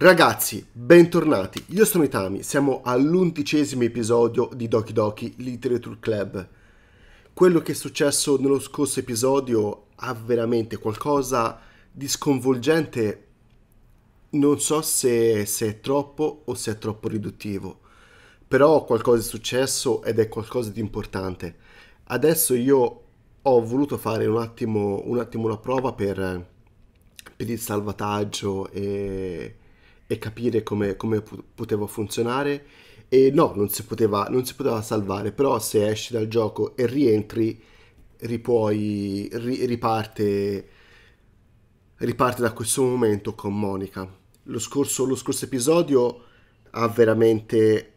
Ragazzi, bentornati. Io sono Itami, siamo all'undicesimo episodio di Doki Doki Literature Club. Quello che è successo nello scorso episodio ha veramente qualcosa di sconvolgente. Non so se, se è troppo o se è troppo riduttivo, però qualcosa è successo ed è qualcosa di importante. Adesso io ho voluto fare un attimo, un attimo una prova per, per il salvataggio e e capire come, come poteva funzionare. E no, non si, poteva, non si poteva salvare, però se esci dal gioco e rientri, ripuoi, ri, riparte, riparte da questo momento con Monica. Lo scorso, lo scorso episodio ha veramente...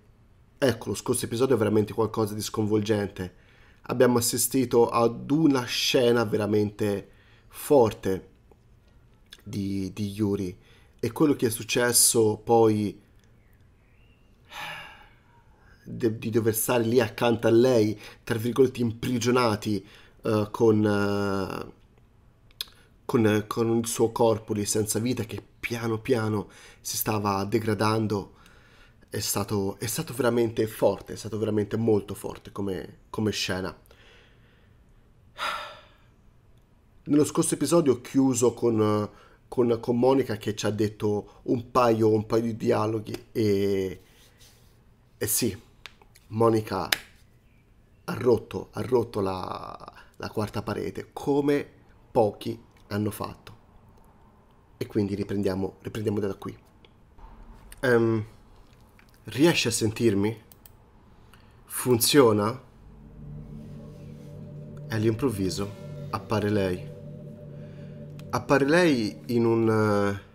Ecco, lo scorso episodio è veramente qualcosa di sconvolgente. Abbiamo assistito ad una scena veramente forte di, di Yuri e quello che è successo poi de- di dover stare lì accanto a lei, tra virgolette imprigionati uh, con, uh, con, con, il suo corpo lì senza vita che piano piano si stava degradando, è stato, è stato veramente forte, è stato veramente molto forte come, come scena. Nello scorso episodio ho chiuso con... Uh, con, con Monica che ci ha detto un paio, un paio di dialoghi e, e sì, Monica ha rotto, ha rotto la, la quarta parete come pochi hanno fatto. E quindi riprendiamo, riprendiamo da qui. Um, riesci a sentirmi? Funziona? E all'improvviso appare lei appare lei in un eh,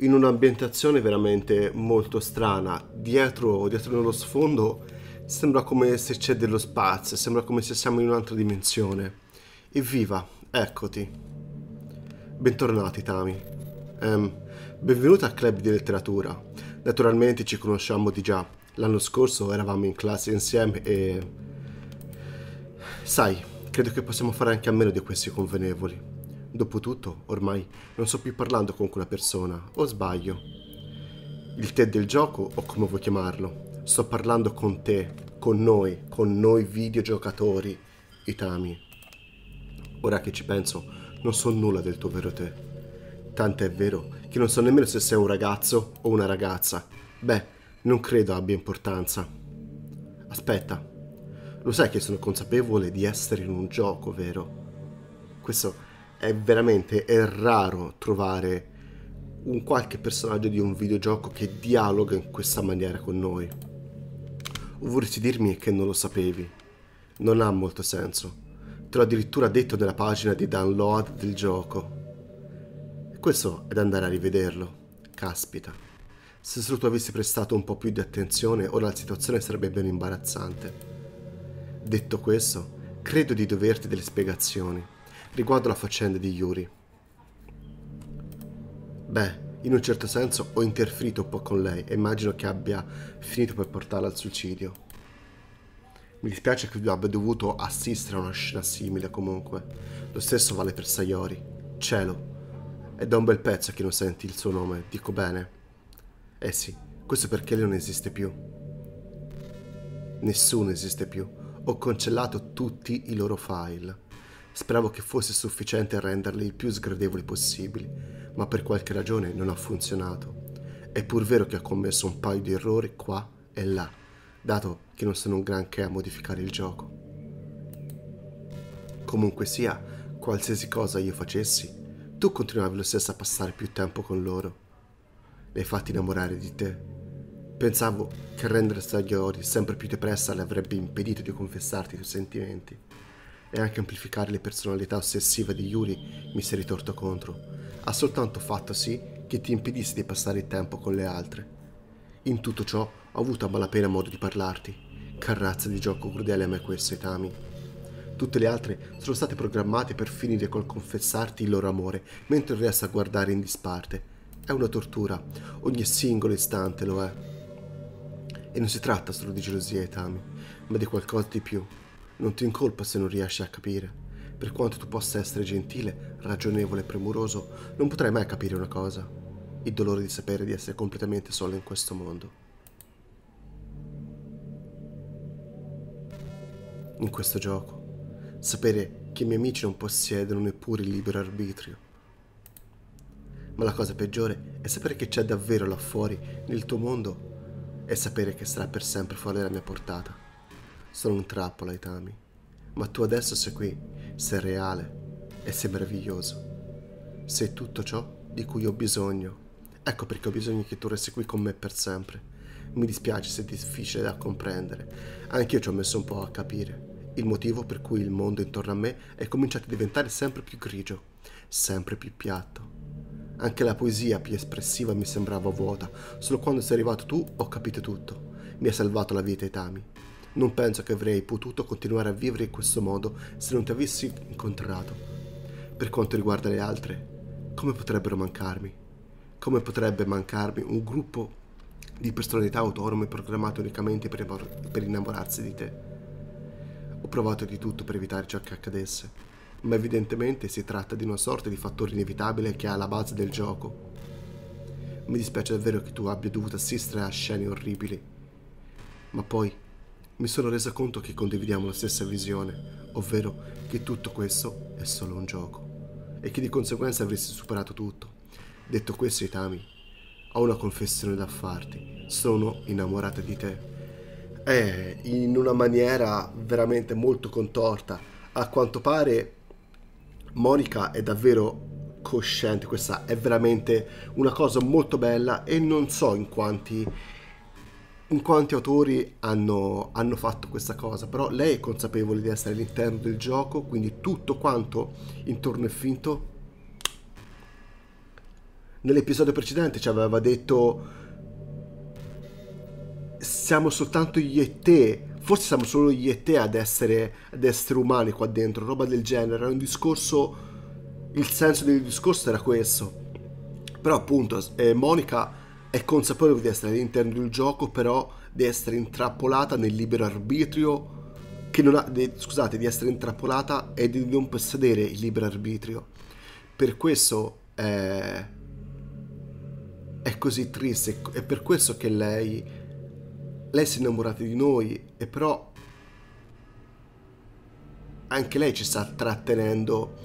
in un'ambientazione veramente molto strana. Dietro, dietro nello sfondo sembra come se c'è dello spazio, sembra come se siamo in un'altra dimensione. Evviva, eccoti. Bentornati, Tami. Um, benvenuta al club di letteratura. Naturalmente ci conosciamo di già. L'anno scorso eravamo in classe insieme e... Sai, credo che possiamo fare anche a meno di questi convenevoli. Dopotutto, ormai non sto più parlando con quella persona, o sbaglio? Il te del gioco, o come vuoi chiamarlo, sto parlando con te, con noi, con noi videogiocatori, Itami. Ora che ci penso, non so nulla del tuo vero te. Tant'è vero che non so nemmeno se sei un ragazzo o una ragazza. Beh, non credo abbia importanza. Aspetta, lo sai che sono consapevole di essere in un gioco, vero? Questo è veramente è raro trovare un qualche personaggio di un videogioco che dialoga in questa maniera con noi. O vorresti dirmi che non lo sapevi? Non ha molto senso. Te l'ho addirittura detto nella pagina di download del gioco. Questo è da andare a rivederlo. Caspita. Se solo tu avessi prestato un po' più di attenzione, ora la situazione sarebbe ben imbarazzante. Detto questo, credo di doverti delle spiegazioni riguardo la faccenda di Yuri. Beh, in un certo senso ho interferito un po' con lei e immagino che abbia finito per portarla al suicidio. Mi dispiace che abbia dovuto assistere a una scena simile comunque. Lo stesso vale per Sayori. Cielo. È da un bel pezzo che non senti il suo nome, dico bene. Eh sì, questo perché lei non esiste più. Nessuno esiste più. Ho cancellato tutti i loro file. Speravo che fosse sufficiente a renderli il più sgradevoli possibili, ma per qualche ragione non ha funzionato. È pur vero che ho commesso un paio di errori qua e là, dato che non sono un granché a modificare il gioco. Comunque sia, qualsiasi cosa io facessi, tu continuavi lo stesso a passare più tempo con loro. Le hai fatti innamorare di te. Pensavo che rendere Stagliori sempre più depressa le avrebbe impedito di confessarti i tuoi sentimenti e anche amplificare le personalità ossessive di Yuri mi si è ritorto contro. Ha soltanto fatto sì che ti impedisse di passare il tempo con le altre. In tutto ciò ho avuto a malapena modo di parlarti. Carrazza di gioco crudele a me questo, Itami. Tutte le altre sono state programmate per finire col confessarti il loro amore, mentre resta a guardare in disparte. È una tortura, ogni singolo istante lo è. E non si tratta solo di gelosia, Itami, ma di qualcosa di più. Non ti incolpa se non riesci a capire. Per quanto tu possa essere gentile, ragionevole e premuroso, non potrai mai capire una cosa. il dolore di sapere di essere completamente solo in questo mondo. In questo gioco, sapere che i miei amici non possiedono neppure il libero arbitrio. Ma la cosa peggiore è sapere che c'è davvero là fuori, nel tuo mondo, e sapere che sarà per sempre fuori dalla mia portata. Sono un trappola, Itami. Ma tu adesso sei qui, sei reale e sei meraviglioso. Sei tutto ciò di cui ho bisogno. Ecco perché ho bisogno che tu resti qui con me per sempre. Mi dispiace se è difficile da comprendere. Anche io ci ho messo un po' a capire. Il motivo per cui il mondo intorno a me è cominciato a diventare sempre più grigio, sempre più piatto. Anche la poesia più espressiva mi sembrava vuota. Solo quando sei arrivato tu ho capito tutto. Mi hai salvato la vita, Itami. Non penso che avrei potuto continuare a vivere in questo modo se non ti avessi incontrato. Per quanto riguarda le altre, come potrebbero mancarmi? Come potrebbe mancarmi un gruppo di personalità autonome programmate unicamente per, per innamorarsi di te? Ho provato di tutto per evitare ciò che accadesse, ma evidentemente si tratta di una sorta di fattore inevitabile che è alla base del gioco. Mi dispiace davvero che tu abbia dovuto assistere a scene orribili, ma poi mi sono resa conto che condividiamo la stessa visione, ovvero che tutto questo è solo un gioco e che di conseguenza avresti superato tutto. Detto questo, Itami, ho una confessione da farti. Sono innamorata di te. È in una maniera veramente molto contorta. A quanto pare Monica è davvero cosciente, questa è veramente una cosa molto bella e non so in quanti in quanti autori hanno, hanno, fatto questa cosa, però lei è consapevole di essere all'interno del gioco, quindi tutto quanto intorno è finto. Nell'episodio precedente ci aveva detto siamo soltanto gli ET, forse siamo solo gli ET ad essere, ad essere umani qua dentro, roba del genere, era un discorso, il senso del discorso era questo. Però appunto eh, Monica è consapevole di essere all'interno del gioco, però di essere intrappolata nel libero arbitrio che non ha, di, scusate, di essere intrappolata e di non possedere il libero arbitrio. Per questo è, è così triste, è per questo che lei, lei si è innamorata di noi e però anche lei ci sta trattenendo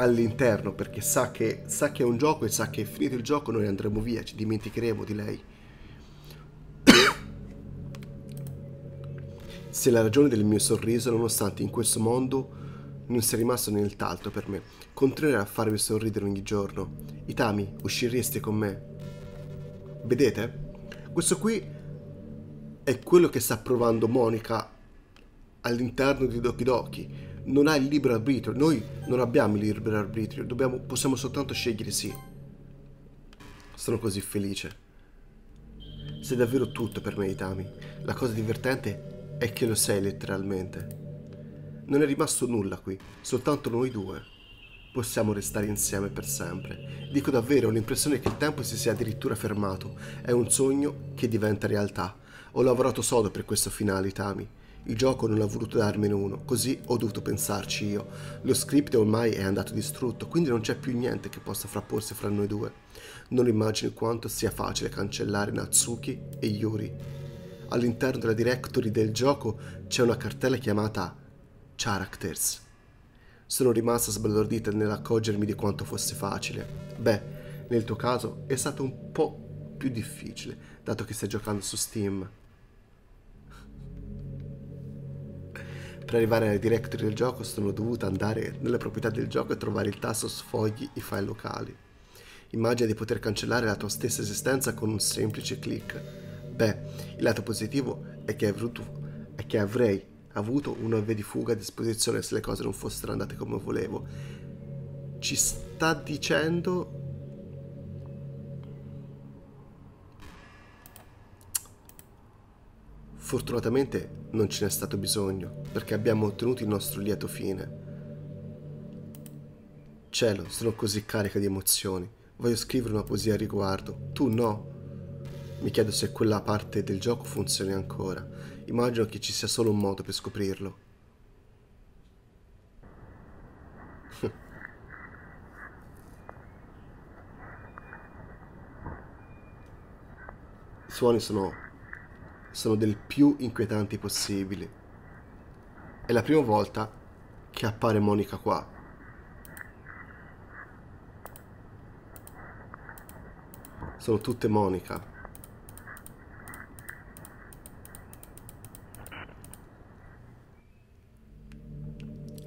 all'interno perché sa che, sa che è un gioco e sa che finito il gioco noi andremo via, ci dimenticheremo di lei. Se la ragione del mio sorriso, nonostante in questo mondo non sia rimasto nient'altro per me, continuerà a farmi sorridere ogni giorno. Itami, usciresti con me? Vedete? Questo qui è quello che sta provando Monica all'interno di Doki Doki non ha il libero arbitrio. Noi non abbiamo il libero arbitrio, dobbiamo, possiamo soltanto scegliere sì. Sono così felice. Sei davvero tutto per me, Itami. La cosa divertente è che lo sei letteralmente. Non è rimasto nulla qui, soltanto noi due. Possiamo restare insieme per sempre. Dico davvero, ho l'impressione che il tempo si sia addirittura fermato. È un sogno che diventa realtà. Ho lavorato sodo per questo finale, Itami. Il gioco non ha voluto darmene uno, così ho dovuto pensarci io. Lo script ormai è andato distrutto, quindi non c'è più niente che possa frapporsi fra noi due. Non immagini quanto sia facile cancellare Natsuki e Yuri. All'interno della directory del gioco c'è una cartella chiamata Characters. Sono rimasta sbalordita nell'accorgermi di quanto fosse facile. Beh, nel tuo caso è stato un po' più difficile, dato che stai giocando su Steam. Per arrivare alla directory del gioco sono dovuto andare nelle proprietà del gioco e trovare il tasto sfogli i file locali. Immagina di poter cancellare la tua stessa esistenza con un semplice clic. Beh, il lato positivo è che, avuto, è che avrei avuto una via di fuga a disposizione se le cose non fossero andate come volevo. Ci sta dicendo Fortunatamente non ce n'è stato bisogno, perché abbiamo ottenuto il nostro lieto fine. Cielo, sono così carica di emozioni. Voglio scrivere una poesia a riguardo. Tu no? Mi chiedo se quella parte del gioco funzioni ancora. Immagino che ci sia solo un modo per scoprirlo. suoni sono, sono del più inquietanti possibili. È la prima volta che appare Monica qua. Sono tutte Monica.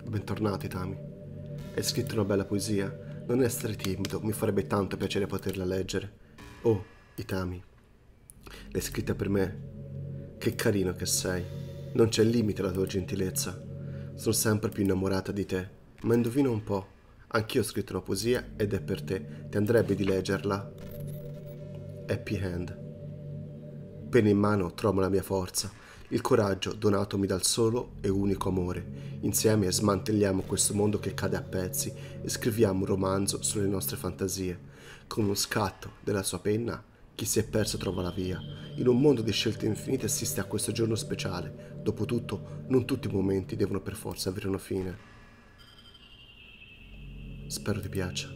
Bentornati, Tami. Hai scritto una bella poesia? Non essere timido, mi farebbe tanto piacere poterla leggere. Oh, Itami. L'hai scritta per me? Che carino che sei. Non c'è limite alla tua gentilezza. Sono sempre più innamorata di te. Ma indovina un po'. Anch'io ho scritto una poesia ed è per te. Ti andrebbe di leggerla? Happy Hand. Pena in mano trovo la mia forza, il coraggio donatomi dal solo e unico amore. Insieme smantelliamo questo mondo che cade a pezzi e scriviamo un romanzo sulle nostre fantasie. Con uno scatto della sua penna chi si è perso trova la via. In un mondo di scelte infinite assiste a questo giorno speciale. Dopotutto, non tutti i momenti devono per forza avere una fine. Spero ti piaccia.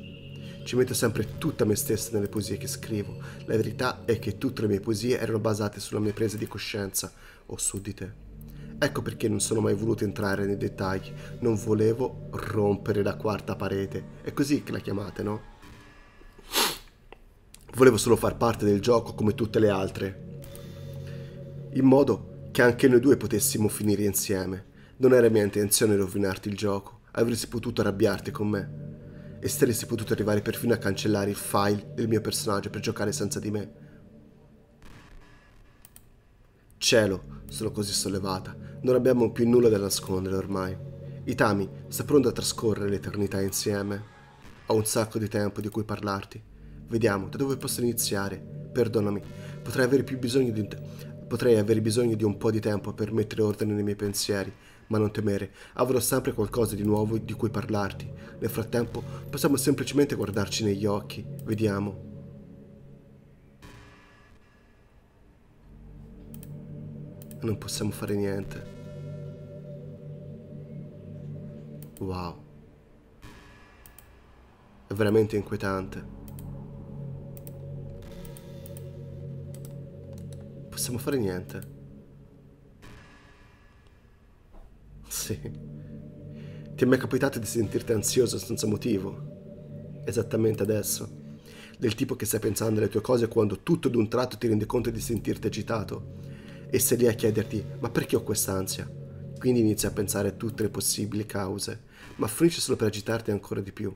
Ci metto sempre tutta me stessa nelle poesie che scrivo. La verità è che tutte le mie poesie erano basate sulla mia presa di coscienza o su di te. Ecco perché non sono mai voluto entrare nei dettagli. Non volevo rompere la quarta parete. È così che la chiamate, no? Volevo solo far parte del gioco come tutte le altre, in modo che anche noi due potessimo finire insieme. Non era mia intenzione rovinarti il gioco, avresti potuto arrabbiarti con me e saresti potuto arrivare perfino a cancellare il file del mio personaggio per giocare senza di me. Cielo, sono così sollevata, non abbiamo più nulla da nascondere ormai. Itami sta pronto a trascorrere l'eternità insieme. Ho un sacco di tempo di cui parlarti. Vediamo, da dove posso iniziare? Perdonami, potrei avere più bisogno di... Potrei avere bisogno di un po' di tempo per mettere ordine nei miei pensieri, ma non temere, avrò sempre qualcosa di nuovo di cui parlarti. Nel frattempo possiamo semplicemente guardarci negli occhi, vediamo. Non possiamo fare niente. Wow. È veramente inquietante. Possiamo fare niente. Sì. Ti è mai capitato di sentirti ansioso senza motivo? Esattamente adesso. Del tipo che stai pensando alle tue cose quando tutto d'un tratto ti rendi conto di sentirti agitato. E sei lì a chiederti, ma perché ho quest'ansia? Quindi inizi a pensare a tutte le possibili cause, ma finisci solo per agitarti ancora di più.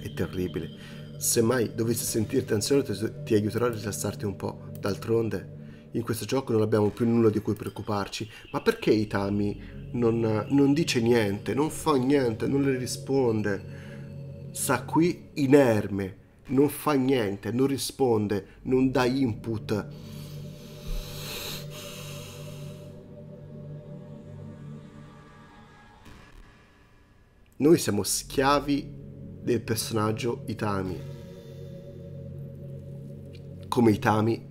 È terribile. Se mai dovessi sentirti ansioso ti aiuterò a rilassarti un po'. D'altronde in questo gioco non abbiamo più nulla di cui preoccuparci. Ma perché Itami non, non dice niente, non fa niente, non le risponde? Sta qui inerme, non fa niente, non risponde, non dà input. Noi siamo schiavi del personaggio Itami. Come Itami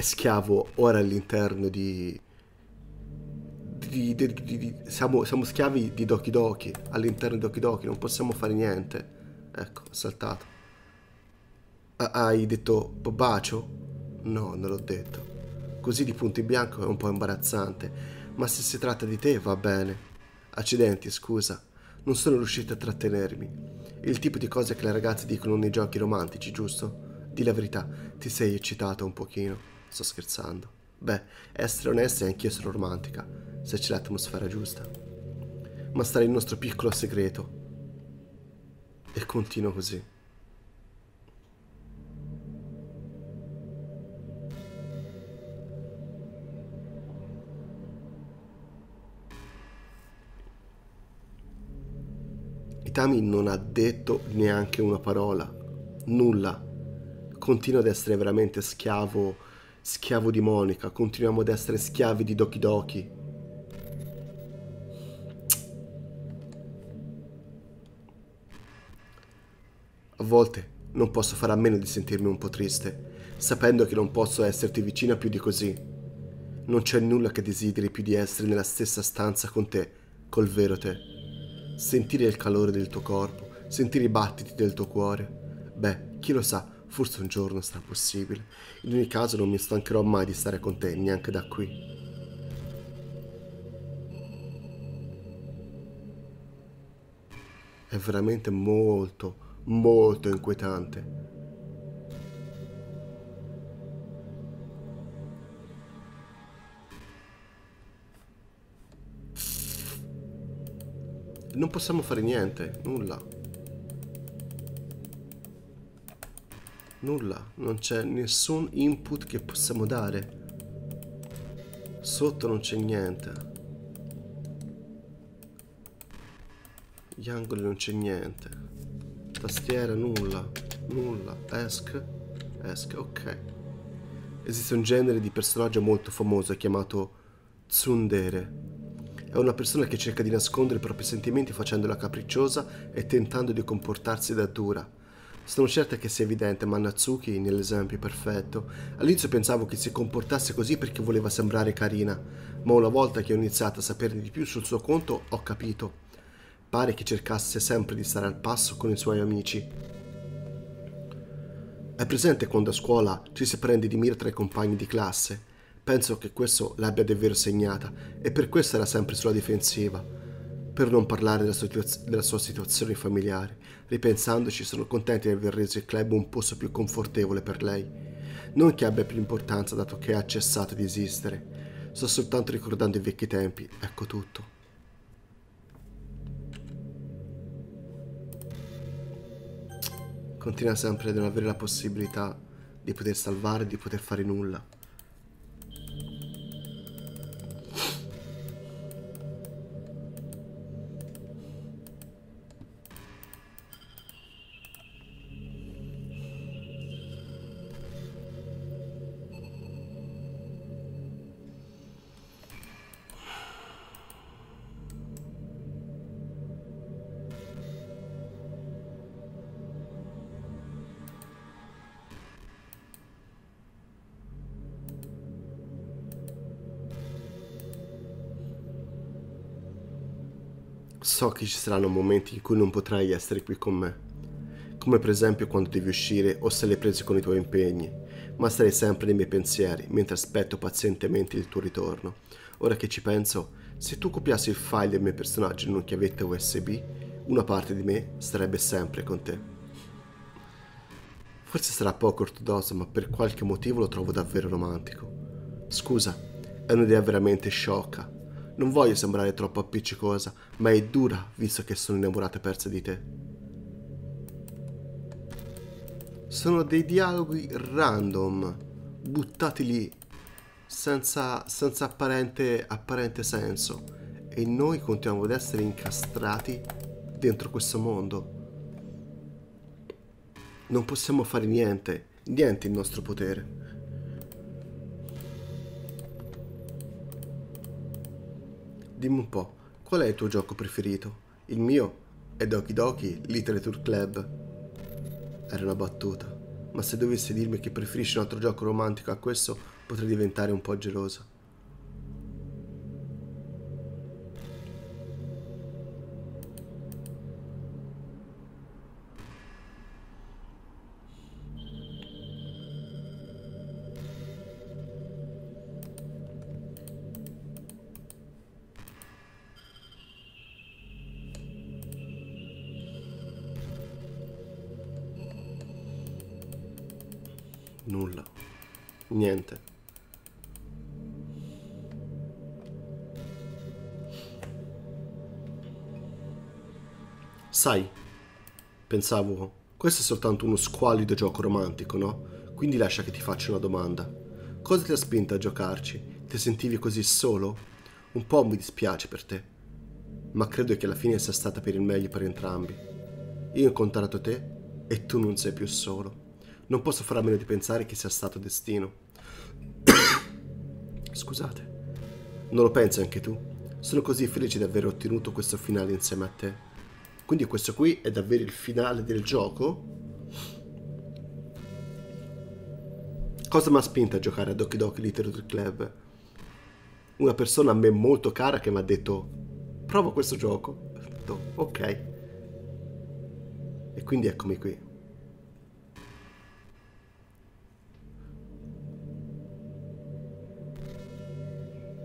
è schiavo ora all'interno di... di, di, di siamo, siamo, schiavi di Doki Doki, all'interno di Doki Doki, non possiamo fare niente. Ecco, saltato. hai detto bacio? No, non l'ho detto. Così di punto in bianco è un po' imbarazzante, ma se si tratta di te va bene. Accidenti, scusa, non sono riuscito a trattenermi. Il tipo di cose che le ragazze dicono nei giochi romantici, giusto? Di la verità, ti sei eccitato un pochino. Sto scherzando. Beh, essere onesti anch'io sono romantica, se c'è l'atmosfera giusta. Ma stare il nostro piccolo segreto. E continua così. Itami non ha detto neanche una parola, nulla. Continua ad essere veramente schiavo schiavo di Monica, continuiamo ad essere schiavi di Doki Doki. A volte non posso fare a meno di sentirmi un po' triste, sapendo che non posso esserti vicina più di così. Non c'è nulla che desideri più di essere nella stessa stanza con te, col vero te. Sentire il calore del tuo corpo, sentire i battiti del tuo cuore. Beh, chi lo sa, Forse un giorno sarà possibile. In ogni caso non mi stancherò mai di stare con te, neanche da qui. È veramente molto, molto inquietante. Non possiamo fare niente, nulla. Nulla, non c'è nessun input che possiamo dare. Sotto non c'è niente. Gli angoli non c'è niente. Tastiera, nulla. Nulla. Esc. Esc, ok. Esiste un genere di personaggio molto famoso chiamato Tsundere. È una persona che cerca di nascondere i propri sentimenti facendola capricciosa e tentando di comportarsi da dura. Sono certa che sia evidente, ma Natsuki nell'esempio perfetto. All'inizio pensavo che si comportasse così perché voleva sembrare carina, ma una volta che ho iniziato a saperne di più sul suo conto ho capito. Pare che cercasse sempre di stare al passo con i suoi amici. È presente quando a scuola ci si prende di mira tra i compagni di classe? Penso che questo l'abbia davvero segnata e per questo era sempre sulla difensiva per non parlare della, situaz- della, sua situazione familiare. Ripensandoci, sono contento di aver reso il club un posto più confortevole per lei. Non che abbia più importanza dato che ha cessato di esistere. Sto soltanto ricordando i vecchi tempi, ecco tutto. Continua sempre a non avere la possibilità di poter salvare, di poter fare nulla. So che ci saranno momenti in cui non potrai essere qui con me, come per esempio quando devi uscire o se le prese con i tuoi impegni, ma sarai sempre nei miei pensieri mentre aspetto pazientemente il tuo ritorno. Ora che ci penso, se tu copiassi il file del mio personaggio in una chiavetta USB, una parte di me sarebbe sempre con te. Forse sarà poco ortodosso, ma per qualche motivo lo trovo davvero romantico. Scusa, è un'idea veramente sciocca, non voglio sembrare troppo appiccicosa, ma è dura visto che sono innamorata persa di te. Sono dei dialoghi random, buttati lì, senza, senza apparente, apparente senso. E noi continuiamo ad essere incastrati dentro questo mondo. Non possiamo fare niente, niente in nostro potere. Dimmi un po', qual è il tuo gioco preferito? Il mio è Doki Doki Literature Club. Era una battuta, ma se dovessi dirmi che preferisci un altro gioco romantico a questo, potrei diventare un po' gelosa. Nulla. Niente. Sai, pensavo, questo è soltanto uno squallido gioco romantico, no? Quindi lascia che ti faccia una domanda. Cosa ti ha spinto a giocarci? Ti sentivi così solo? Un po' mi dispiace per te, ma credo che alla fine sia stata per il meglio per entrambi. Io ho incontrato te e tu non sei più solo. Non posso fare a meno di pensare che sia stato destino. Scusate. Non lo pensi anche tu? Sono così felice di aver ottenuto questo finale insieme a te. Quindi questo qui è davvero il finale del gioco? Cosa mi ha spinto a giocare a Doki Doki Literature Club? Una persona a me molto cara che mi ha detto prova questo gioco. Ho detto ok. E quindi eccomi qui.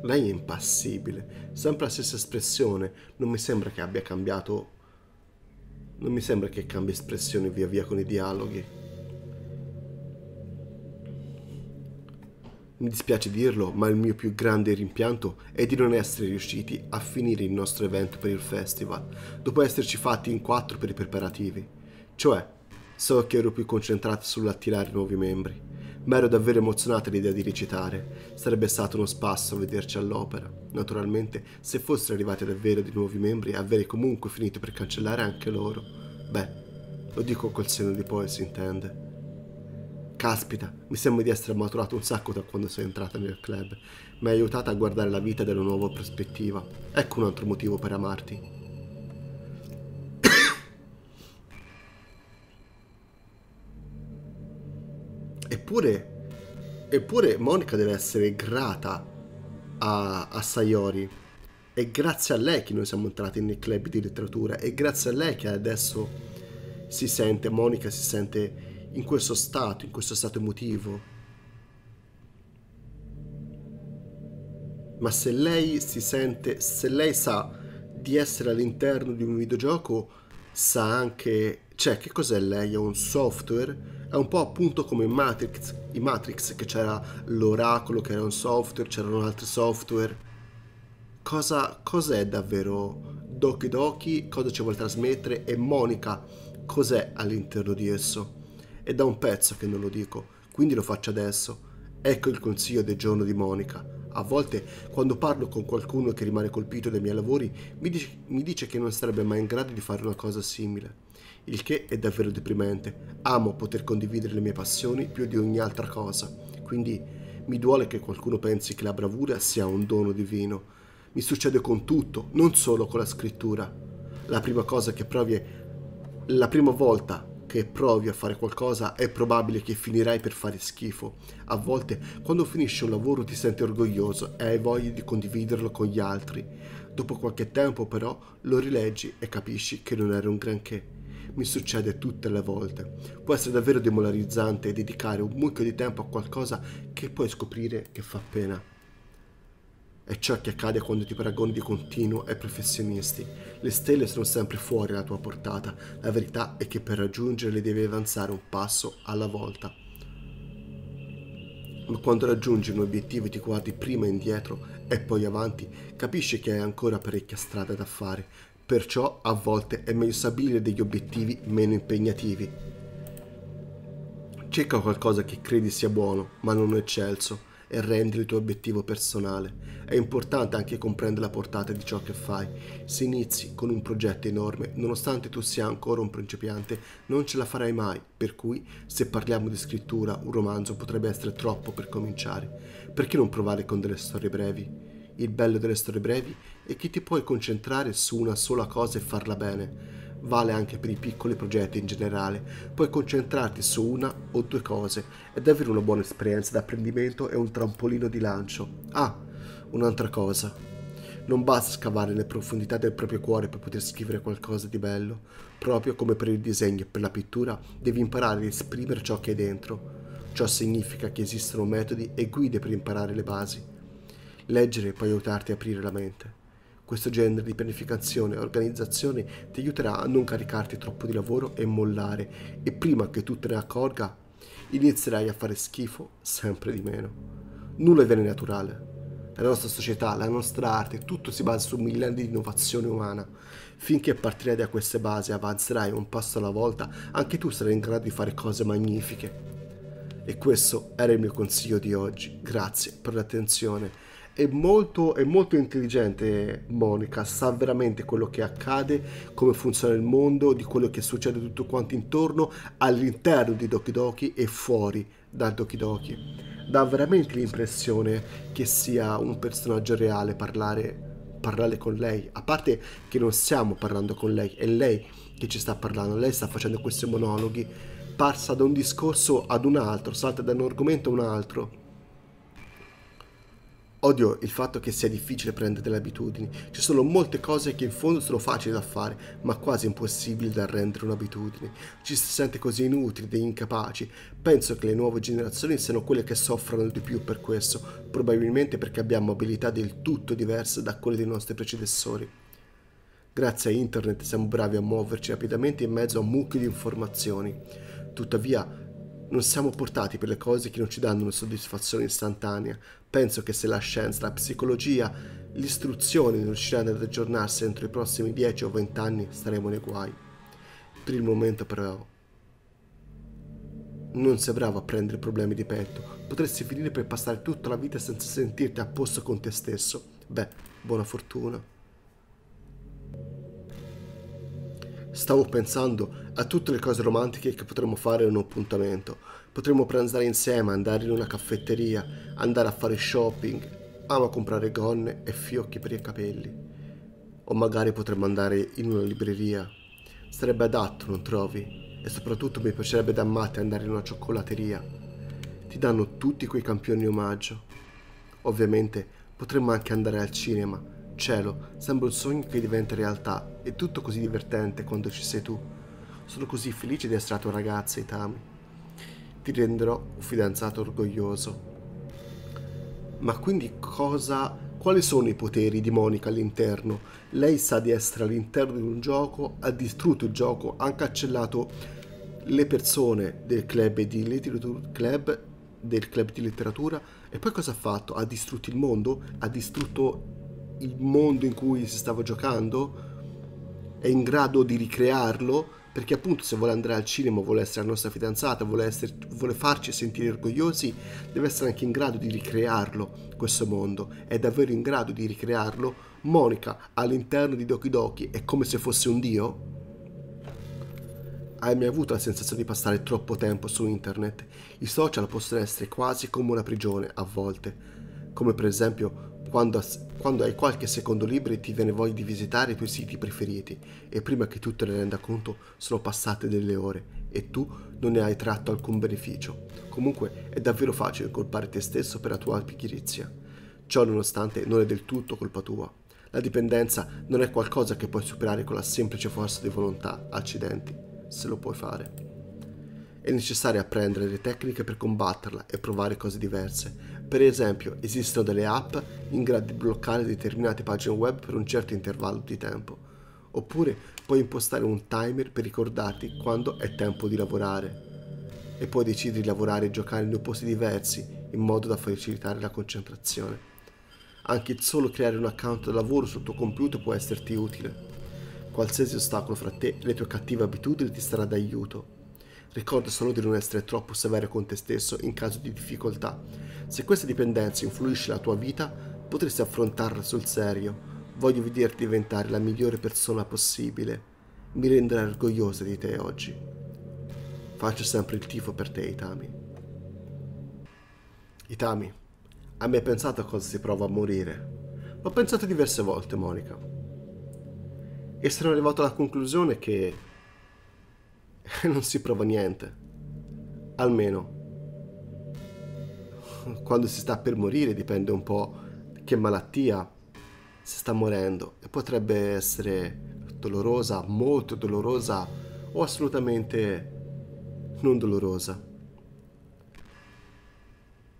Lei è impassibile, sempre la stessa espressione, non mi sembra che abbia cambiato... Non mi sembra che cambi espressione via via con i dialoghi. Mi dispiace dirlo, ma il mio più grande rimpianto è di non essere riusciti a finire il nostro evento per il festival, dopo esserci fatti in quattro per i preparativi. Cioè, so che ero più concentrato sull'attirare nuovi membri, ma ero davvero emozionato all'idea di recitare. Sarebbe stato uno spasso vederci all'opera. Naturalmente, se fossero arrivati davvero di nuovi membri, avrei comunque finito per cancellare anche loro. Beh, lo dico col senno di poi, si intende. Caspita, mi sembra di essere maturato un sacco da quando sei entrata nel club. Mi hai aiutato a guardare la vita da una nuova prospettiva. Ecco un altro motivo per amarti. Eppure, eppure Monica deve essere grata a, a Sayori. È grazie a lei che noi siamo entrati nei club di letteratura. È grazie a lei che adesso si sente, Monica si sente in questo stato, in questo stato emotivo. Ma se lei si sente, se lei sa di essere all'interno di un videogioco, sa anche, cioè che cos'è lei? È un software? È un po' appunto come in Matrix, in Matrix che c'era l'oracolo che era un software, c'erano altri software. Cosa, cos'è davvero Doki Doki? Cosa ci vuole trasmettere? E Monica, cos'è all'interno di esso? È da un pezzo che non lo dico, quindi lo faccio adesso. Ecco il consiglio del giorno di Monica. A volte, quando parlo con qualcuno che rimane colpito dai miei lavori, mi dice, mi dice che non sarebbe mai in grado di fare una cosa simile. Il che è davvero deprimente. Amo poter condividere le mie passioni più di ogni altra cosa. Quindi mi duole che qualcuno pensi che la bravura sia un dono divino. Mi succede con tutto, non solo con la scrittura. La prima cosa che provi è... La prima volta che provi a fare qualcosa è probabile che finirai per fare schifo. A volte, quando finisci un lavoro ti senti orgoglioso e hai voglia di condividerlo con gli altri. Dopo qualche tempo però lo rileggi e capisci che non era un granché. Mi succede tutte le volte. Può essere davvero demoralizzante dedicare un mucchio di tempo a qualcosa che poi scoprire che fa pena. È ciò che accade quando ti paragoni di continuo ai professionisti. Le stelle sono sempre fuori dalla tua portata. La verità è che per raggiungerle devi avanzare un passo alla volta. Ma quando raggiungi un obiettivo e ti guardi prima indietro e poi avanti, capisci che hai ancora parecchia strada da fare. Perciò a volte è meglio stabilire degli obiettivi meno impegnativi. Cerca qualcosa che credi sia buono, ma non eccelso e rendi il tuo obiettivo personale. È importante anche comprendere la portata di ciò che fai. Se inizi con un progetto enorme, nonostante tu sia ancora un principiante, non ce la farai mai, per cui se parliamo di scrittura, un romanzo potrebbe essere troppo per cominciare. Perché non provare con delle storie brevi? Il bello delle storie brevi è che ti puoi concentrare su una sola cosa e farla bene vale anche per i piccoli progetti in generale. Puoi concentrarti su una o due cose ed avere una buona esperienza d'apprendimento e un trampolino di lancio. Ah, un'altra cosa. Non basta scavare nelle profondità del proprio cuore per poter scrivere qualcosa di bello. Proprio come per il disegno e per la pittura, devi imparare ad esprimere ciò che è dentro. Ciò significa che esistono metodi e guide per imparare le basi. Leggere può aiutarti a aprire la mente. Questo genere di pianificazione e organizzazione ti aiuterà a non caricarti troppo di lavoro e mollare e prima che tu te ne accorga inizierai a fare schifo sempre di meno. Nulla viene naturale. La nostra società, la nostra arte, tutto si basa su millenni di innovazione umana. Finché partirai da queste basi e avanzerai un passo alla volta, anche tu sarai in grado di fare cose magnifiche. E questo era il mio consiglio di oggi. Grazie per l'attenzione è molto, è molto intelligente Monica, sa veramente quello che accade, come funziona il mondo, di quello che succede tutto quanto intorno, all'interno di Doki Doki e fuori da Doki Doki. Dà veramente l'impressione che sia un personaggio reale parlare, parlare con lei, a parte che non stiamo parlando con lei, è lei che ci sta parlando, lei sta facendo questi monologhi, passa da un discorso ad un altro, salta da un argomento a un altro Odio il fatto che sia difficile prendere delle abitudini. Ci sono molte cose che in fondo sono facili da fare, ma quasi impossibili da rendere un'abitudine. Ci si sente così inutili e incapaci. Penso che le nuove generazioni siano quelle che soffrono di più per questo, probabilmente perché abbiamo abilità del tutto diverse da quelle dei nostri predecessori. Grazie a internet siamo bravi a muoverci rapidamente in mezzo a un mucchio di informazioni. Tuttavia, non siamo portati per le cose che non ci danno una soddisfazione istantanea. Penso che se la scienza, la psicologia, l'istruzione non riusciranno ad aggiornarsi entro i prossimi 10 o 20 anni, staremo nei guai. Per il momento però non sei bravo a prendere problemi di petto. Potresti finire per passare tutta la vita senza sentirti a posto con te stesso. Beh, buona fortuna. Stavo pensando a tutte le cose romantiche che potremmo fare in un appuntamento. Potremmo pranzare insieme, andare in una caffetteria, andare a fare shopping. Amo comprare gonne e fiocchi per i capelli. O magari potremmo andare in una libreria. Sarebbe adatto, non trovi? E soprattutto mi piacerebbe da matte andare in una cioccolateria. Ti danno tutti quei campioni omaggio. Ovviamente potremmo anche andare al cinema Cielo, sembra un sogno che diventa realtà. È tutto così divertente quando ci sei tu. Sono così felice di essere la tua ragazza, Itami. Ti renderò un fidanzato orgoglioso. Ma quindi cosa... Quali sono i poteri di Monica all'interno? Lei sa di essere all'interno di un gioco, ha distrutto il gioco, ha cancellato le persone del club di club, del club di letteratura e poi cosa ha fatto? Ha distrutto il mondo? Ha distrutto il mondo in cui si stava giocando, è in grado di ricrearlo, perché appunto se vuole andare al cinema, vuole essere la nostra fidanzata, vuole, essere, vuole farci sentire orgogliosi, deve essere anche in grado di ricrearlo questo mondo, è davvero in grado di ricrearlo. Monica all'interno di Doki Doki è come se fosse un dio? Hai mai avuto la sensazione di passare troppo tempo su internet? I social possono essere quasi come una prigione a volte, come per esempio quando, quando, hai qualche secondo libero e ti viene voglia di visitare i tuoi siti preferiti e prima che tu te ne renda conto sono passate delle ore e tu non ne hai tratto alcun beneficio. Comunque è davvero facile colpare te stesso per la tua pigrizia. Ciò nonostante non è del tutto colpa tua. La dipendenza non è qualcosa che puoi superare con la semplice forza di volontà, accidenti, se lo puoi fare. È necessario apprendere le tecniche per combatterla e provare cose diverse, per esempio, esistono delle app in grado di bloccare determinate pagine web per un certo intervallo di tempo. Oppure puoi impostare un timer per ricordarti quando è tempo di lavorare. E puoi decidere di lavorare e giocare in due posti diversi in modo da facilitare la concentrazione. Anche il solo creare un account da lavoro sul tuo computer può esserti utile. Qualsiasi ostacolo fra te e le tue cattive abitudini ti sarà d'aiuto. Ricorda solo di non essere troppo severo con te stesso in caso di difficoltà se questa dipendenza influisce la tua vita, potresti affrontarla sul serio. Voglio vederti diventare la migliore persona possibile. Mi renderai orgogliosa di te oggi. Faccio sempre il tifo per te, Itami. Itami, hai mai pensato a cosa si prova a morire? L'ho pensato diverse volte, Monica. E sono arrivato alla conclusione che non si prova niente. Almeno quando si sta per morire dipende un po' che malattia si sta morendo e potrebbe essere dolorosa, molto dolorosa o assolutamente non dolorosa.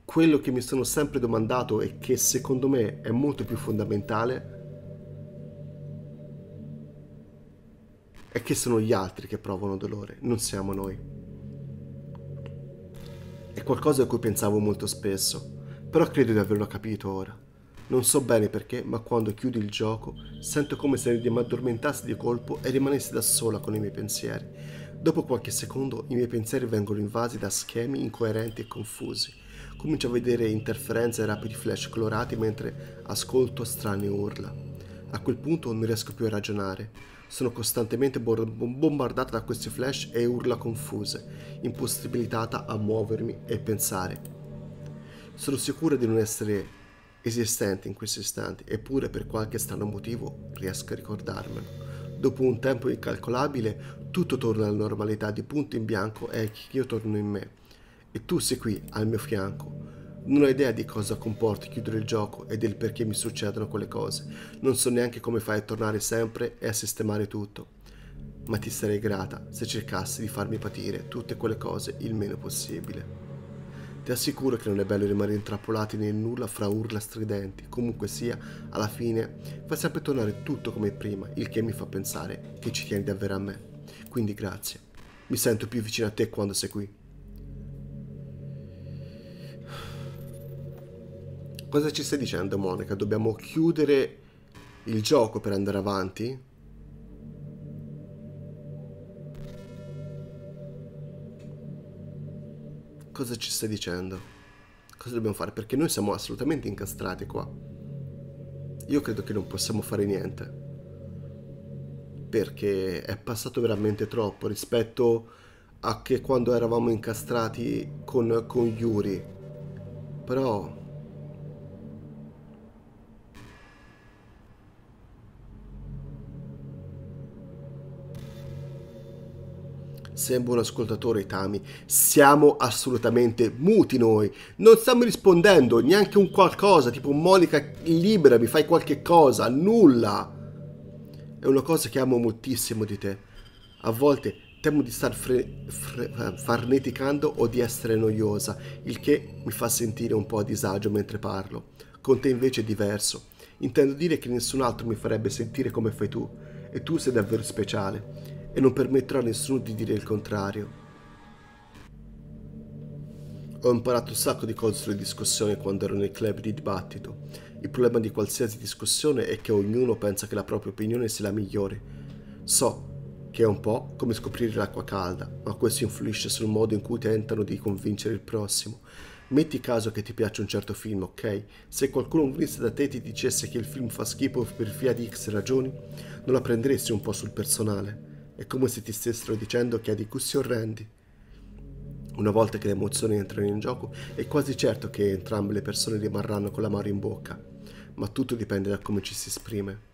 Quello che mi sono sempre domandato e che secondo me è molto più fondamentale è che sono gli altri che provano dolore, non siamo noi. È qualcosa a cui pensavo molto spesso, però credo di averlo capito ora. Non so bene perché, ma quando chiudi il gioco sento come se mi addormentassi di colpo e rimanessi da sola con i miei pensieri. Dopo qualche secondo i miei pensieri vengono invasi da schemi incoerenti e confusi. Comincio a vedere interferenze e rapidi flash colorati mentre ascolto strane urla. A quel punto non riesco più a ragionare. Sono costantemente bombardata da questi flash e urla confuse, impossibilitata a muovermi e pensare. Sono sicura di non essere esistente in questi istanti, eppure per qualche strano motivo riesco a ricordarmelo. Dopo un tempo incalcolabile, tutto torna alla normalità di punto in bianco e io torno in me. E tu sei qui, al mio fianco. Non ho idea di cosa comporti chiudere il gioco e del perché mi succedono quelle cose. Non so neanche come fai a tornare sempre e a sistemare tutto. Ma ti sarei grata se cercassi di farmi patire tutte quelle cose il meno possibile. Ti assicuro che non è bello rimanere intrappolati nel nulla fra urla stridenti. Comunque sia, alla fine fa sempre tornare tutto come prima, il che mi fa pensare che ci tieni davvero a me. Quindi grazie. Mi sento più vicino a te quando sei qui. Cosa ci stai dicendo, Monica? Dobbiamo chiudere il gioco per andare avanti? cosa ci stai dicendo? Cosa dobbiamo fare? Perché noi siamo assolutamente incastrati qua. Io credo che non possiamo fare niente. Perché è passato veramente troppo rispetto a che quando eravamo incastrati con, con Yuri. Però Sei un buon ascoltatore, Tami. Siamo assolutamente muti noi. Non stiamo rispondendo neanche un qualcosa, tipo Monica libera, mi fai qualche cosa, nulla. È una cosa che amo moltissimo di te. A volte temo di star fre- fre- farneticando o di essere noiosa, il che mi fa sentire un po' a disagio mentre parlo. Con te invece è diverso. Intendo dire che nessun altro mi farebbe sentire come fai tu, e tu sei davvero speciale e non permetterò a nessuno di dire il contrario. Ho imparato un sacco di cose sulle discussioni quando ero nel club di dibattito. Il problema di qualsiasi discussione è che ognuno pensa che la propria opinione sia la migliore. So che è un po' come scoprire l'acqua calda, ma questo influisce sul modo in cui tentano di convincere il prossimo. Metti caso che ti piace un certo film, ok? Se qualcuno venisse da te e ti dicesse che il film fa schifo per via di X ragioni, non la prenderesti un po' sul personale. È come se ti stessero dicendo che hai dei gusti orrendi. Una volta che le emozioni entrano in gioco, è quasi certo che entrambe le persone rimarranno con l'amaro in bocca, ma tutto dipende da come ci si esprime.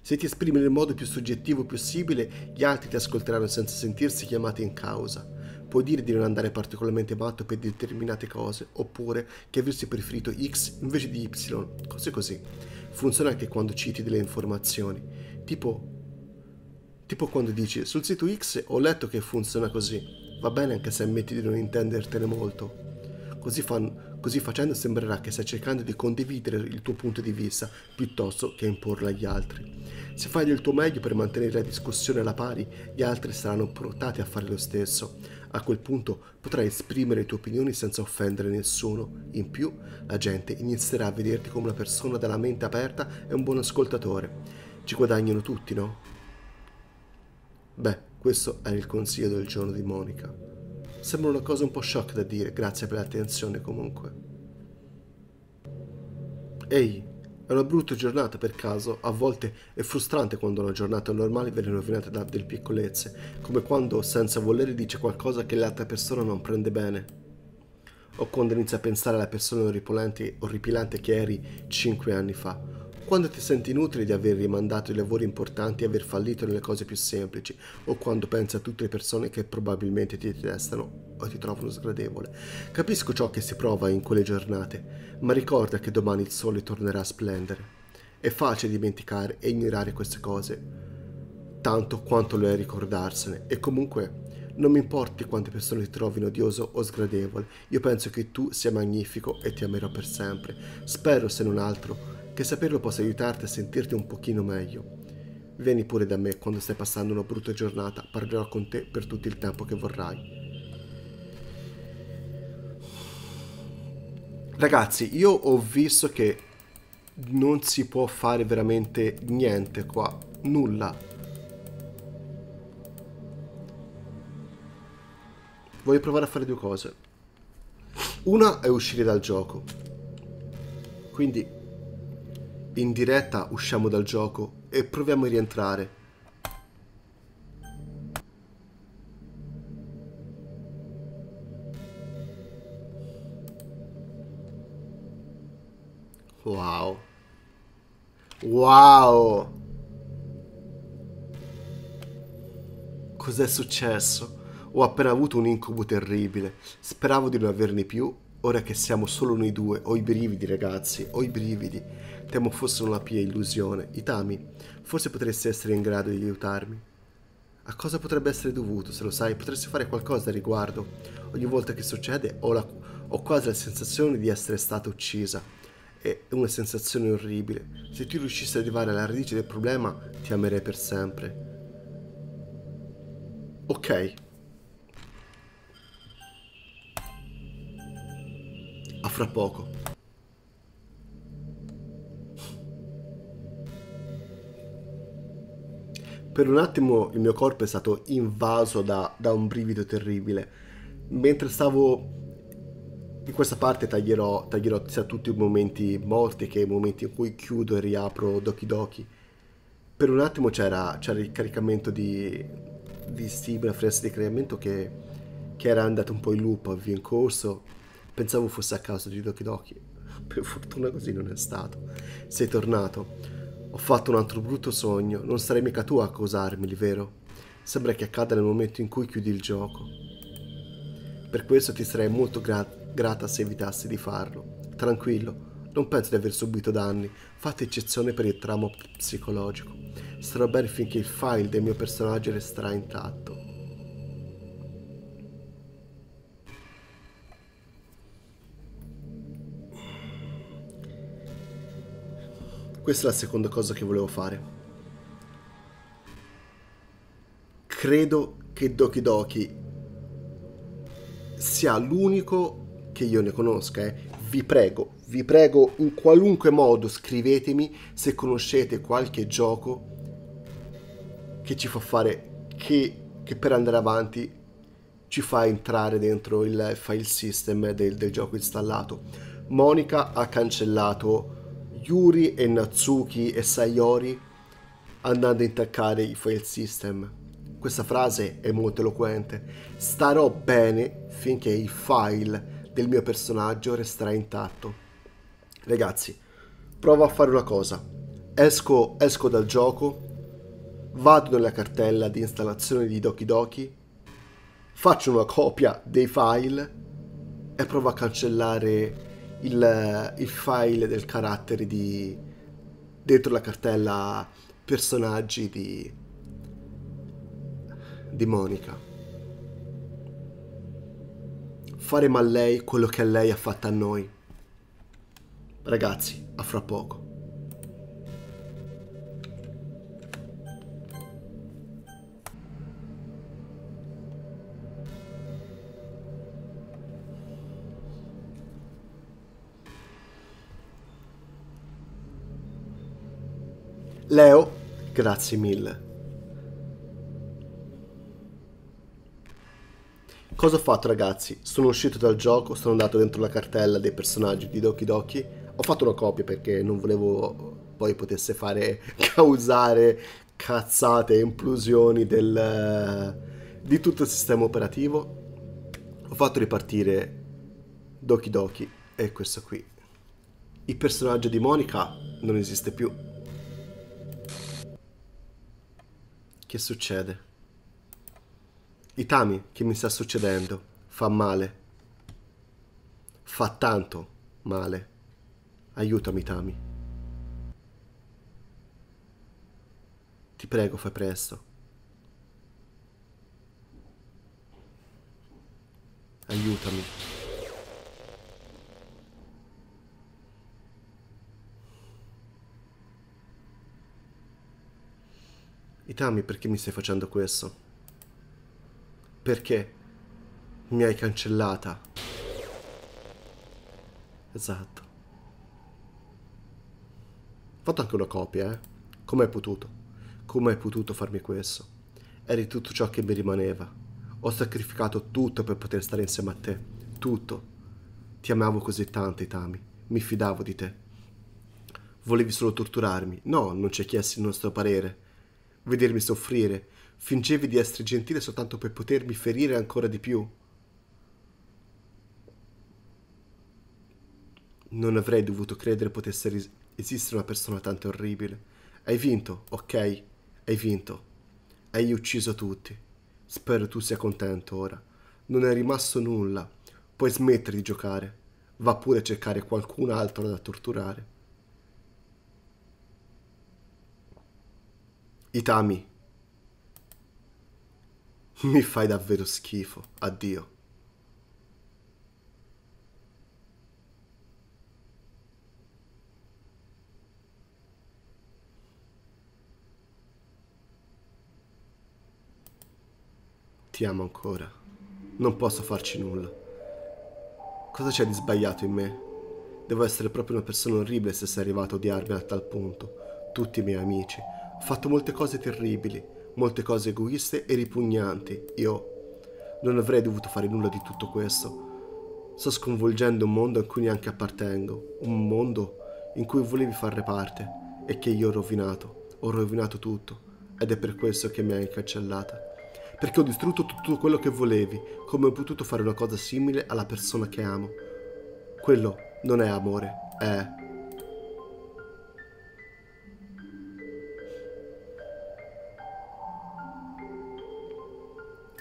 Se ti esprimi nel modo più soggettivo possibile, gli altri ti ascolteranno senza sentirsi chiamati in causa. Puoi dire di non andare particolarmente matto per determinate cose, oppure che avresti preferito X invece di Y, cose così. Funziona anche quando citi delle informazioni, tipo Tipo quando dici sul sito X ho letto che funziona così. Va bene anche se ammetti di non intendertene molto. Così, fan, così facendo sembrerà che stai cercando di condividere il tuo punto di vista piuttosto che imporlo agli altri. Se fai del tuo meglio per mantenere la discussione alla pari, gli altri saranno portati a fare lo stesso. A quel punto potrai esprimere le tue opinioni senza offendere nessuno. In più, la gente inizierà a vederti come una persona dalla mente aperta e un buon ascoltatore. Ci guadagnano tutti, no? Beh, questo è il consiglio del giorno di Monica. Sembra una cosa un po' shock da dire, grazie per l'attenzione comunque. Ehi, è una brutta giornata per caso, a volte è frustrante quando una giornata normale viene rovinata da delle piccolezze, come quando senza volere dice qualcosa che l'altra persona non prende bene. O quando inizia a pensare alla persona orripilante che eri cinque anni fa, quando ti senti inutile di aver rimandato i lavori importanti e aver fallito nelle cose più semplici, o quando pensi a tutte le persone che probabilmente ti detestano o ti trovano sgradevole. Capisco ciò che si prova in quelle giornate, ma ricorda che domani il sole tornerà a splendere. È facile dimenticare e ignorare queste cose, tanto quanto lo è ricordarsene, e comunque non mi importi quante persone ti trovino odioso o sgradevole, io penso che tu sia magnifico e ti amerò per sempre. Spero, se non altro, che saperlo possa aiutarti a sentirti un pochino meglio. Vieni pure da me quando stai passando una brutta giornata, parlerò con te per tutto il tempo che vorrai. Ragazzi, io ho visto che non si può fare veramente niente qua, nulla. Voglio provare a fare due cose. Una è uscire dal gioco. Quindi in diretta usciamo dal gioco e proviamo a rientrare. Wow. Wow. Cos'è successo? Ho appena avuto un incubo terribile. Speravo di non averne più. ora che siamo solo noi due, ho i brividi ragazzi, ho i brividi. Temo fosse una pia illusione. Itami, forse potresti essere in grado di aiutarmi. A cosa potrebbe essere dovuto, se lo sai? Potresti fare qualcosa a riguardo. Ogni volta che succede ho, la, ho quasi la sensazione di essere stata uccisa. È una sensazione orribile. Se tu riuscissi ad arrivare alla radice del problema, ti amerei per sempre. Ok. A fra poco. Per un attimo il mio corpo è stato invaso da, da un brivido terribile. Mentre stavo in questa parte taglierò, taglierò sia tutti i momenti morti che i momenti in cui chiudo e riapro Doki Doki. Per un attimo c'era, c'era il caricamento di, di stimolo, fresco di caricamento che, che, era andato un po' in loop, avvio in corso. Pensavo fosse a causa di Doki Doki. Per fortuna così non è stato. Sei tornato. Ho fatto un altro brutto sogno. Non sarai mica tu a causarmeli, vero? Sembra che accada nel momento in cui chiudi il gioco. Per questo ti sarei molto grato grata se evitassi di farlo. Tranquillo, non penso di aver subito danni, fate eccezione per il tramo psicologico. Starò bene finché il file del mio personaggio resterà intatto. Questa è la seconda cosa che volevo fare. Credo che Doki Doki sia l'unico che io ne conosca, eh, vi prego, vi prego in qualunque modo scrivetemi se conoscete qualche gioco che ci fa fare, che, che per andare avanti ci fa entrare dentro il file system del, del gioco installato. Monica ha cancellato Yuri e Natsuki e Sayori andando a intaccare i file system. Questa frase è molto eloquente. Starò bene finché i file del mio personaggio resterà intatto. Ragazzi, provo a fare una cosa. Esco, esco dal gioco, vado nella cartella di installazione di Doki Doki, faccio una copia dei file e provo a cancellare il, il file del carattere di dentro la cartella personaggi di di Monica faremo a lei quello che lei ha fatto a noi. Ragazzi, a fra poco. Leo, grazie mille. Cosa ho fatto ragazzi? Sono uscito dal gioco, sono andato dentro la cartella dei personaggi di Doki Doki, ho fatto una copia perché non volevo poi potesse fare causare cazzate e implosioni del, di tutto il sistema operativo. Ho fatto ripartire Doki Doki e questo qui. Il personaggio di Monica non esiste più. Che succede? Itami, che mi sta succedendo? Fa male. Fa tanto male. Aiutami, Itami. Ti prego, fai presto. Aiutami. Itami, perché mi stai facendo questo? Perché mi hai cancellata. Esatto. Fatto anche una copia, eh. Come hai potuto? Come hai potuto farmi questo? Eri tutto ciò che mi rimaneva. Ho sacrificato tutto per poter stare insieme a te. Tutto. Ti amavo così tanto, Itami. Mi fidavo di te. Volevi solo torturarmi. No, non ci hai chiesto il nostro parere. Vedermi soffrire Fingevi di essere gentile soltanto per potermi ferire ancora di più. Non avrei dovuto credere potesse ris- esistere una persona tanto orribile. Hai vinto, ok? Hai vinto. Hai ucciso tutti. Spero tu sia contento ora. Non è rimasto nulla. Puoi smettere di giocare. va pure a cercare qualcun altro da torturare. Itami, mi fai davvero schifo, addio. Ti amo ancora. Non posso farci nulla. Cosa c'è di sbagliato in me? Devo essere proprio una persona orribile se sei arrivato a odiarmi a tal punto. Tutti i miei amici. Ho fatto molte cose terribili, molte cose egoiste e ripugnanti. Io non avrei dovuto fare nulla di tutto questo. Sto sconvolgendo un mondo in cui neanche appartengo. Un mondo in cui volevi farne parte e che io ho rovinato. Ho rovinato tutto. Ed è per questo che mi hai cancellata perché ho distrutto tutto quello che volevi, come ho potuto fare una cosa simile alla persona che amo. Quello non è amore, è...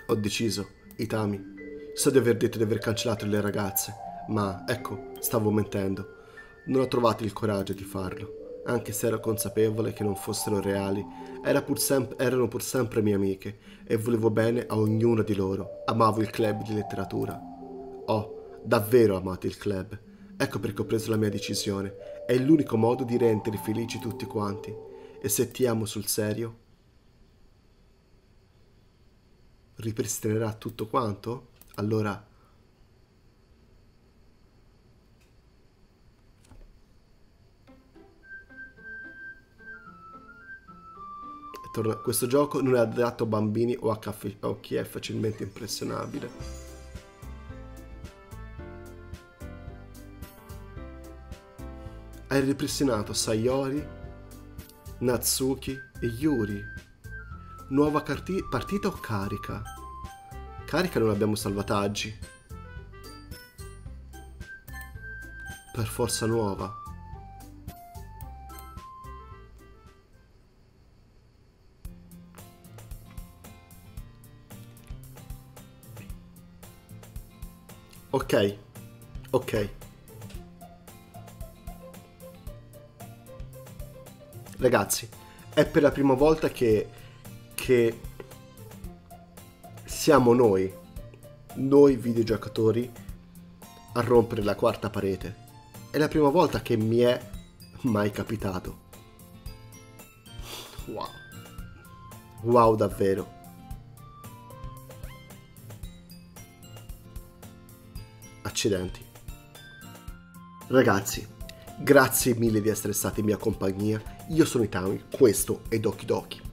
Ho deciso, Itami. So di aver detto di aver cancellato le ragazze, ma ecco, stavo mentendo. Non ho trovato il coraggio di farlo anche se ero consapevole che non fossero reali, era pur erano pur sempre mie amiche e volevo bene a ognuna di loro. Amavo il club di letteratura. Ho davvero amato il club. Ecco perché ho preso la mia decisione. È l'unico modo di rendere felici tutti quanti. E se ti amo sul serio, ripristinerà tutto quanto? Allora questo gioco non è adatto a bambini o a, chi è facilmente impressionabile. Hai ripristinato Sayori, Natsuki e Yuri. Nuova carti- partita o carica? Carica non abbiamo salvataggi. Per forza nuova. Ok, ok. Ragazzi, è per la prima volta che, che siamo noi, noi videogiocatori, a rompere la quarta parete. È la prima volta che mi è mai capitato. Wow. Wow davvero. accidenti. Ragazzi, grazie mille di essere stati in mia compagnia. Io sono Itami, questo è Doki Doki.